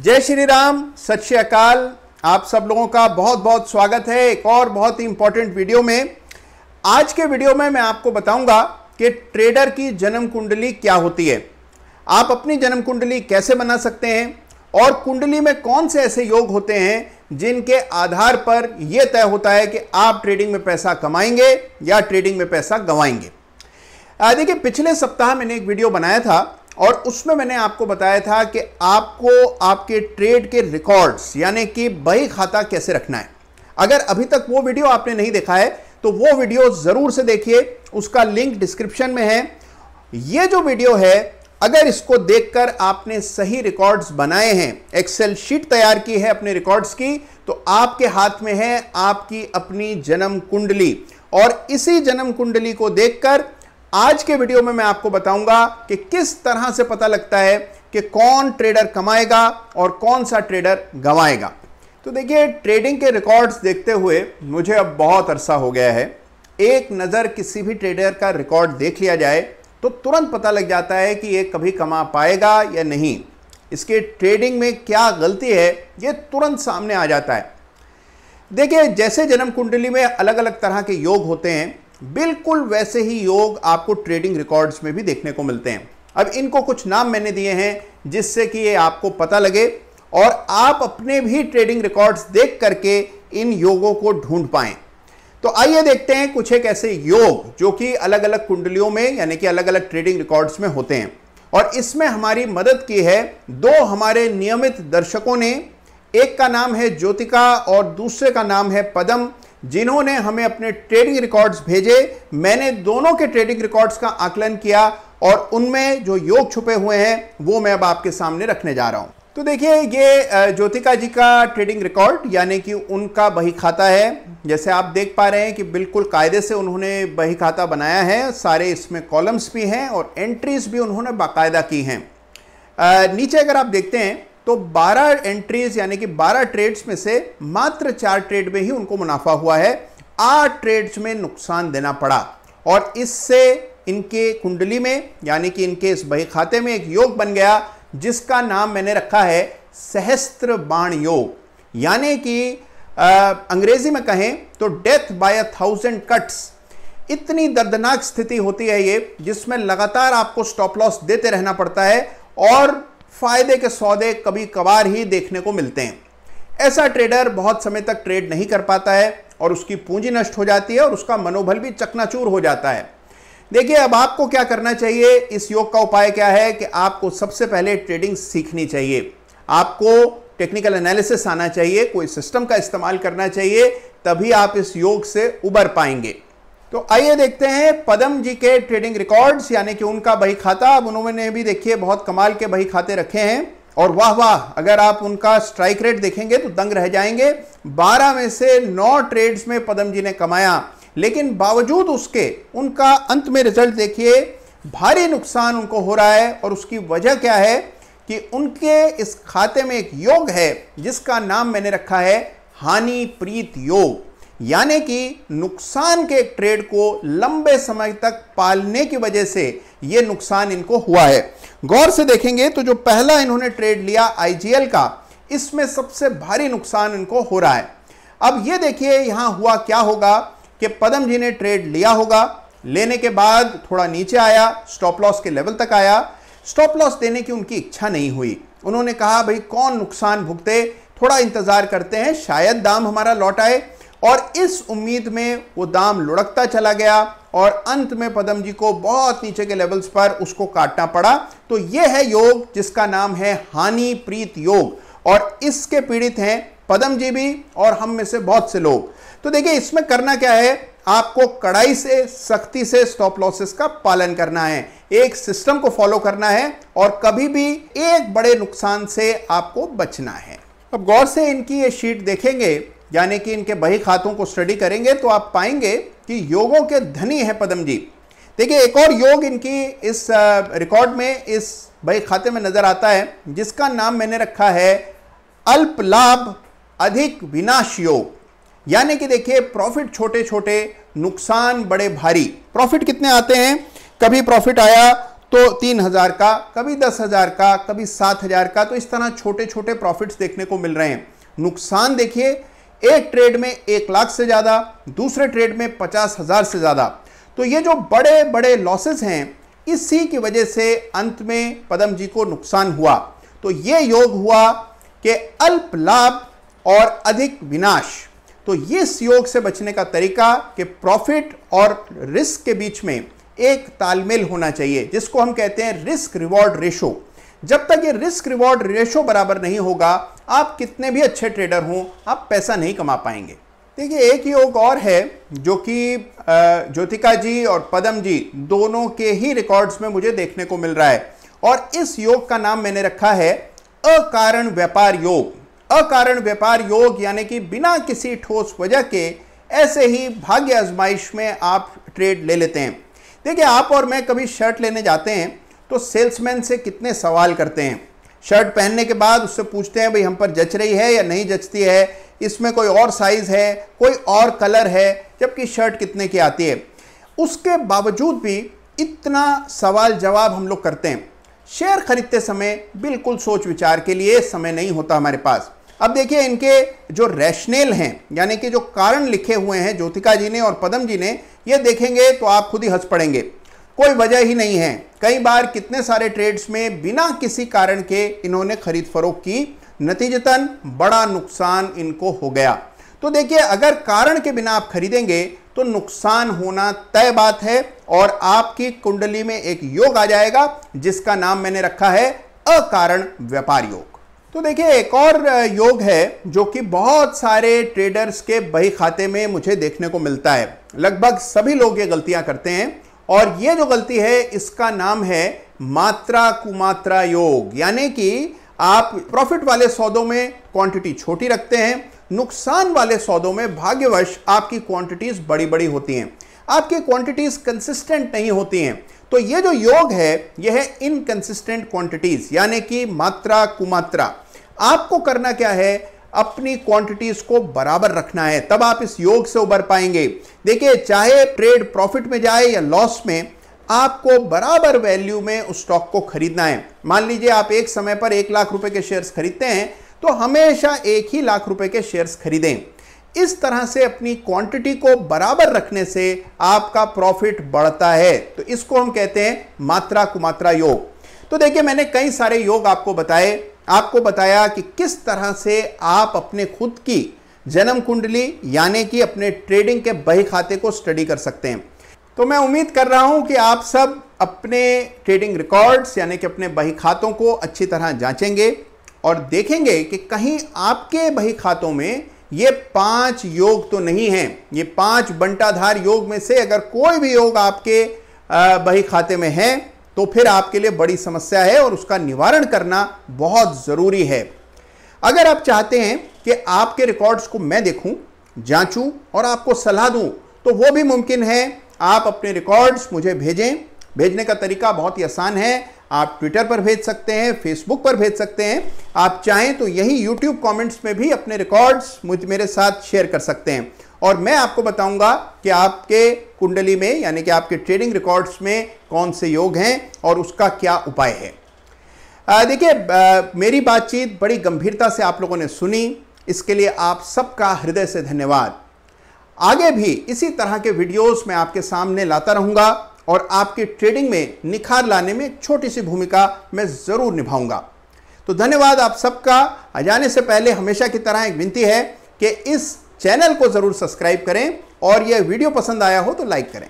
जय श्री राम, सत श्री अकाल। आप सब लोगों का बहुत बहुत स्वागत है एक और बहुत ही इंपॉर्टेंट वीडियो में। आज के वीडियो में मैं आपको बताऊँगा कि ट्रेडर की जन्म कुंडली क्या होती है। आप अपनी जन्म कुंडली कैसे बना सकते हैं और कुंडली में कौन से ऐसे योग होते हैं जिनके आधार पर यह तय होता है कि आप ट्रेडिंग में पैसा कमाएँगे या ट्रेडिंग में पैसा गंवाएँगे। देखिए, पिछले सप्ताह मैंने एक वीडियो बनाया था और उसमें मैंने आपको बताया था कि आपको आपके ट्रेड के रिकॉर्ड्स, यानी कि बही खाता कैसे रखना है। अगर अभी तक वो वीडियो आपने नहीं देखा है तो वो वीडियो ज़रूर से देखिए। उसका लिंक डिस्क्रिप्शन में है। ये जो वीडियो है, अगर इसको देखकर आपने सही रिकॉर्ड्स बनाए हैं, एक्सेल शीट तैयार की है अपने रिकॉर्ड्स की तो आपके हाथ में है आपकी अपनी जन्म कुंडली। और इसी जन्म कुंडली को देखकर आज के वीडियो में मैं आपको बताऊँगा कि किस तरह से पता लगता है कि कौन ट्रेडर कमाएगा और कौन सा ट्रेडर गंवाएगा। तो देखिए ट्रेडिंग के रिकॉर्ड्स देखते हुए मुझे अब बहुत अरसा हो गया है। एक नज़र किसी भी ट्रेडर का रिकॉर्ड देख लिया जाए तो तुरंत पता लग जाता है कि ये कभी कमा पाएगा या नहीं। इसके ट्रेडिंग में क्या गलती है, ये तुरंत सामने आ जाता है। देखिए, जैसे जन्म कुंडली में अलग अलग तरह के योग होते हैं बिल्कुल वैसे ही योग आपको ट्रेडिंग रिकॉर्ड्स में भी देखने को मिलते हैं। अब इनको कुछ नाम मैंने दिए हैं, जिससे कि ये आपको पता लगे और आप अपने भी ट्रेडिंग रिकॉर्ड्स देख करके इन योगों को ढूंढ पाएँ। तो आइए देखते हैं कुछ एक ऐसे योग जो कि अलग अलग कुंडलियों में, यानी कि अलग अलग ट्रेडिंग रिकॉर्ड्स में होते हैं। और इसमें हमारी मदद की है दो हमारे नियमित दर्शकों ने। एक का नाम है ज्योतिका और दूसरे का नाम है पदम। जिन्होंने हमें अपने ट्रेडिंग रिकॉर्ड्स भेजे, मैंने दोनों के ट्रेडिंग रिकॉर्ड्स का आकलन किया और उनमें जो योग छुपे हुए हैं, वो मैं अब आपके सामने रखने जा रहा हूँ। तो देखिए, ये ज्योतिका जी का ट्रेडिंग रिकॉर्ड, यानी कि उनका बही खाता है। जैसे आप देख पा रहे हैं कि बिल्कुल कायदे से उन्होंने बही खाता बनाया है, सारे इसमें कॉलम्स भी हैं और एंट्रीज भी उन्होंने बाकायदा की हैं। नीचे अगर आप देखते हैं तो 12 एंट्रीज यानी कि 12 ट्रेड्स में से मात्र चार ट्रेड में ही उनको मुनाफा हुआ है। आठ ट्रेड्स में नुकसान देना पड़ा। और इससे इनके कुंडली में, यानी कि इनके इस बही खाते में एक योग बन गया, जिसका नाम मैंने रखा है सहस्त्र बाण योग। यानी कि अंग्रेज़ी में कहें तो death by a thousand cuts इतनी दर्दनाक स्थिति होती है ये, जिसमें लगातार आपको स्टॉप लॉस देते रहना पड़ता है और फ़ायदे के सौदे कभी कभार ही देखने को मिलते हैं। ऐसा ट्रेडर बहुत समय तक ट्रेड नहीं कर पाता है और उसकी पूंजी नष्ट हो जाती है और उसका मनोबल भी चकनाचूर हो जाता है। देखिए, अब आपको क्या करना चाहिए? इस योग का उपाय क्या है कि आपको सबसे पहले ट्रेडिंग सीखनी चाहिए। आपको टेक्निकल एनालिसिस आना चाहिए, कोई सिस्टम का इस्तेमाल करना चाहिए, तभी आप इस योग से उबर पाएँगे। तो आइए देखते हैं पदम जी के ट्रेडिंग रिकॉर्ड्स यानी कि उनका बही खाता। अब उन्होंने भी देखिए, बहुत कमाल के बही खाते रखे हैं। और वाह वाह, अगर आप उनका स्ट्राइक रेट देखेंगे तो दंग रह जाएँगे। 12 में से 9 ट्रेड्स में पदम जी ने कमाया। लेकिन बावजूद उसके, उनका अंत में रिज़ल्ट देखिए, भारी नुकसान उनको हो रहा है। और उसकी वजह क्या है कि उनके इस खाते में एक योग है, जिसका नाम मैंने रखा है हानि प्रीत योग। यानी कि नुकसान के ट्रेड को लंबे समय तक पालने की वजह से यह नुकसान इनको हुआ है। गौर से देखेंगे तो जो पहला इन्होंने ट्रेड लिया आईजीएल का, इसमें सबसे भारी नुकसान इनको हो रहा है। अब यह देखिए यहाँ हुआ क्या होगा कि पदम जी ने ट्रेड लिया होगा, लेने के बाद थोड़ा नीचे आया स्टॉप लॉस के लेवल तक आया। स्टॉप लॉस देने की उनकी इच्छा नहीं हुई। उन्होंने कहा, भाई, कौन नुकसान भुगते? थोड़ा इंतज़ार करते हैं, शायद दाम हमारा लौट आए। और इस उम्मीद में वो दाम लुढ़कता चला गया और अंत में पदम जी को बहुत नीचे के लेवल्स पर उसको काटना पड़ा। तो यह है योग, जिसका नाम है हानि प्रीत योग। और इसके पीड़ित हैं पदम जी भी और हम में से बहुत से लोग। तो देखिए, इसमें करना क्या है? आपको कड़ाई से, सख्ती से स्टॉप लॉसेस का पालन करना है। एक सिस्टम को फॉलो करना है और कभी भी एक बड़े नुकसान से आपको बचना है। अब गौर से इनकी ये शीट देखेंगे यानी कि इनके बही खातों को स्टडी करेंगे तो आप पाएँगे कि योगों के धनी है पदम जी। देखिए, एक और योग इनकी इस रिकॉर्ड में इस बही खाते में नज़र आता है, जिसका नाम मैंने रखा है अल्प लाभ, अधिक विनाश योग। यानी कि देखिए प्रॉफिट छोटे छोटे नुकसान बड़े भारी। प्रॉफिट कितने आते हैं? कभी प्रॉफिट आया तो तीन हज़ार का, कभी दस हज़ार का, कभी सात हज़ार का तो इस तरह छोटे छोटे प्रॉफिट्स देखने को मिल रहे हैं। नुकसान देखिए एक ट्रेड में एक लाख से ज़्यादा, दूसरे ट्रेड में पचास हज़ार से ज़्यादा। तो ये जो बड़े बड़े लॉसेस हैं, इसी की वजह से अंत में पदम जी को नुकसान हुआ। तो ये योग हुआ कि अल्प लाभ और अधिक विनाश। तो इस योग से बचने का तरीका कि प्रॉफिट और रिस्क के बीच में एक तालमेल होना चाहिए, जिसको हम कहते हैं रिस्क रिवॉर्ड रेशो जब तक ये रिस्क रिवॉर्ड रेशो बराबर नहीं होगा आप कितने भी अच्छे ट्रेडर हों, आप पैसा नहीं कमा पाएँगे। देखिए, एक योग और है जो कि ज्योतिका जी और पदम जी दोनों के ही रिकॉर्ड्स में मुझे देखने को मिल रहा है। और इस योग का नाम मैंने रखा है अकारण व्यापार योग। अकारण व्यापार योग यानी कि बिना किसी ठोस वजह के ऐसे ही भाग्य आजमाइश में आप ट्रेड ले लेते हैं। देखिए, आप और मैं कभी शर्ट लेने जाते हैं तो सेल्समैन से कितने सवाल करते हैं। शर्ट पहनने के बाद उससे पूछते हैं, भाई हम पर जच रही है या नहीं जचती है? इसमें कोई और साइज़ है, कोई और कलर है? जबकि शर्ट कितने की आती है। उसके बावजूद भी इतना सवाल जवाब हम लोग करते हैं। शेयर खरीदते समय बिल्कुल सोच विचार के लिए समय नहीं होता हमारे पास। अब देखिए, इनके जो रैशनेल हैं, यानी कि जो कारण लिखे हुए हैं, ज्योतिका जी ने और पदम जी ने, ये देखेंगे तो आप खुद ही हंस पड़ेंगे। कोई वजह ही नहीं है। कई बार कितने सारे ट्रेड्स में बिना किसी कारण के इन्होंने खरीद फरोख की, नतीजतन बड़ा नुकसान इनको हो गया। तो देखिए, अगर कारण के बिना आप खरीदेंगे तो नुकसान होना तय बात है और आपकी कुंडली में एक योग आ जाएगा, जिसका नाम मैंने रखा है अकारण व्यापार योग। तो देखिए, एक और योग है जो कि बहुत सारे ट्रेडर्स के बही खाते में मुझे देखने को मिलता है। लगभग सभी लोग ये गलतियाँ करते हैं। और ये जो गलती है, इसका नाम है मात्रा कुमात्रा योग। यानी कि आप प्रॉफिट वाले सौदों में क्वांटिटी छोटी रखते हैं, नुकसान वाले सौदों में भाग्यवश आपकी क्वांटिटीज बड़ी बड़ी होती हैं। आपकी क्वांटिटीज कंसिस्टेंट नहीं होती हैं। तो ये जो योग है, यह है इनकंसिस्टेंट क्वांटिटीज यानी कि मात्रा कुमात्रा। आपको करना क्या है? अपनी क्वांटिटीज को बराबर रखना है, तब आप इस योग से उबर पाएँगे। देखिए, चाहे ट्रेड प्रॉफिट में जाए या लॉस में, आपको बराबर वैल्यू में उस स्टॉक को खरीदना है। मान लीजिए, आप एक समय पर एक लाख रुपए के शेयर्स खरीदते हैं तो हमेशा एक ही लाख रुपए के शेयर्स खरीदें। इस तरह से अपनी क्वांटिटी को बराबर रखने से आपका प्रॉफिट बढ़ता है। तो इसको हम कहते हैं मात्रा कुमात्रा योग। तो देखिए, मैंने कई सारे योग आपको बताए। आपको बताया कि किस तरह से आप अपने खुद की जन्म कुंडली, यानी कि अपने ट्रेडिंग के बही खाते को स्टडी कर सकते हैं। तो मैं उम्मीद कर रहा हूँ कि आप सब अपने ट्रेडिंग रिकॉर्ड्स यानी कि अपने बही खातों को अच्छी तरह जांचेंगे और देखेंगे कि कहीं आपके बही खातों में ये पाँच योग तो नहीं है। ये पाँच बंटाधार योग में से अगर कोई भी योग आपके बही खाते में है तो फिर आपके लिए बड़ी समस्या है और उसका निवारण करना बहुत ज़रूरी है। अगर आप चाहते हैं कि आपके रिकॉर्ड्स को मैं देखूँ, जांचूं और आपको सलाह दूँ तो वो भी मुमकिन है। आप अपने रिकॉर्ड्स मुझे भेजें। भेजने का तरीका बहुत ही आसान है। आप ट्विटर पर भेज सकते हैं, फेसबुक पर भेज सकते हैं। आप चाहें तो यही यूट्यूब कमेंट्स में भी अपने रिकॉर्ड्स मेरे साथ शेयर कर सकते हैं। और मैं आपको बताऊँगा कि आपके कुंडली में, यानी कि आपके ट्रेडिंग रिकॉर्ड्स में कौन से योग हैं और उसका क्या उपाय है। देखिए मेरी बातचीत बड़ी गंभीरता से आप लोगों ने सुनी। इसके लिए आप सबका हृदय से धन्यवाद। आगे भी इसी तरह के वीडियोस मैं आपके सामने लाता रहूँगा और आपकी ट्रेडिंग में निखार लाने में छोटी सी भूमिका मैं ज़रूर निभाऊँगा। तो धन्यवाद आप सबका। जाने से पहले हमेशा की तरह एक विनती है कि इस चैनल को ज़रूर सब्सक्राइब करें और यह वीडियो पसंद आया हो तो लाइक करें।